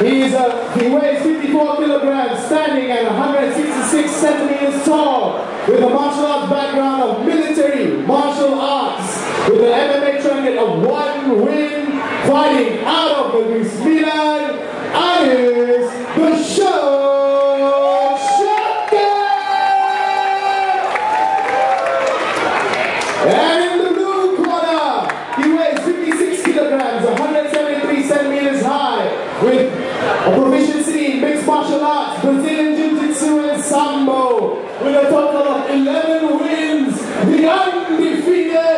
He's a, he weighs 54 kilograms, standing at 166 centimeters tall, with a martial arts background of military martial arts, with an MMA training of one win, fighting out of the Milan, Anis Bashar Syakir! Yeah. ولتقرب الامل ويلز بيني فينا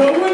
program.